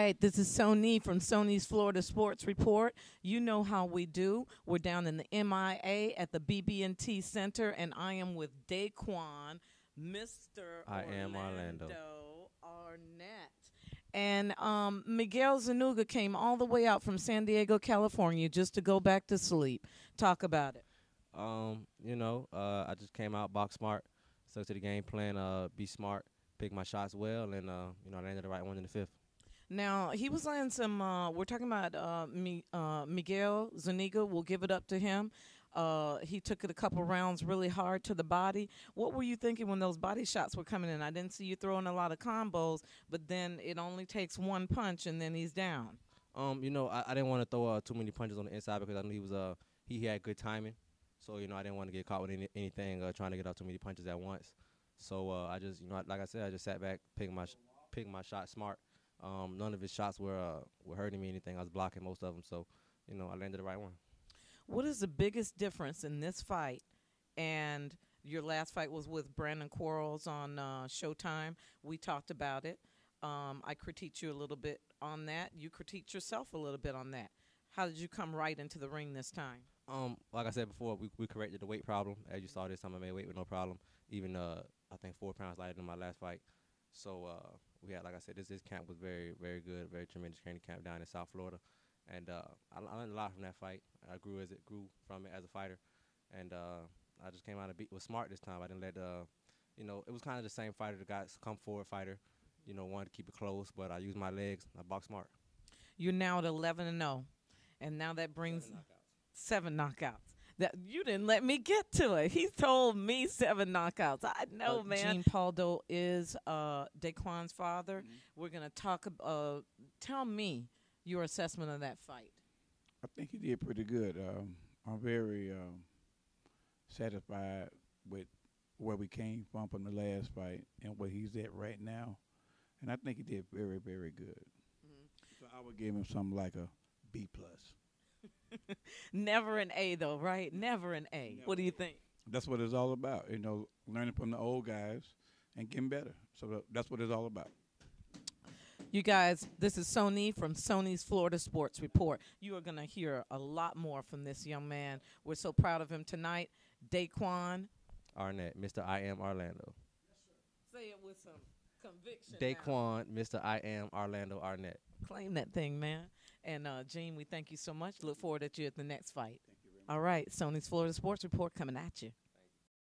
This is Sonee from Sonee's Florida Sports Report. You know how we do. We're down in the MIA at the BB&T Center, and I am with Daquan, Mr. I am Orlando. Arnett. And um, Miguel Zuniga came all the way out from San Diego, California, just to go back to sleep. Talk about it. Um, you know, uh, I just came out box smart, stuck to the game plan, uh, be smart, pick my shots well, and uh, you know, I landed the right one in the fifth. Now he was laying some. Uh, we're talking about uh, Mi- uh, Miguel Zuniga. We'll give it up to him. Uh, he took it a couple rounds really hard to the body. What were you thinking when those body shots were coming in? I didn't see you throwing a lot of combos, but then it only takes one punch and then he's down. Um, you know, I, I didn't want to throw uh, too many punches on the inside because I knew he was uh he, had good timing. So you know, I didn't want to get caught with any, anything uh, trying to get out too many punches at once. So I just you know, like I said, I just sat back, picked my picked my shot smart. Um, none of his shots were uh, were hurting me anything. I was blocking most of them, so you know, I landed the right one. What is the biggest difference in this fight and your last fight was with Brandon Quarles on uh, Showtime? We talked about it. Um, I critiqued you a little bit on that. You critiqued yourself a little bit on that. How did you come right into the ring this time? Um, like I said before, we, we corrected the weight problem. As you saw this time, I made weight with no problem. Even uh, I think four pounds lighter than my last fight. So uh, we had, like I said, this this camp was very very good, very tremendous training camp down in South Florida, and uh, I, I learned a lot from that fight. I grew as it grew from it as a fighter, and uh, I just came out and beat was smart this time. I didn't let uh, you know, it was kind of the same fighter, the guys come forward fighter, you know, wanted to keep it close, but I used my legs. I boxed smart. You're now at 11 and 0, and now that brings Seven knockouts. seven knockouts. That you didn't let me get to it. He told me seven knockouts. I know, Uh, man. Gene Paldo is uh, Daquan's father. We're gonna talk. ab- Uh, tell me your assessment of that fight. I think he did pretty good. Um, I'm very um, satisfied with where we came from from the last fight and where he's at right now, and I think he did very, very good. So I would give him something like a B plus. Never an A though, right? Never an A. What do you think? That's what it's all about. You know, learning from the old guys and getting better. So uh, that's what it's all about. You guys, this is Sonee from Sonee's Florida Sports Report. You are going to hear a lot more from this young man. We're so proud of him tonight. Daquan. Arnett, Mr. I am Orlando. Say it with some conviction. Daquan, Mr. I am Orlando Arnett. Claim that thing, man. And uh, Gene, we thank you so much. Look forward to you at the next fight. All right, Sonee's Florida Sports Report coming at you.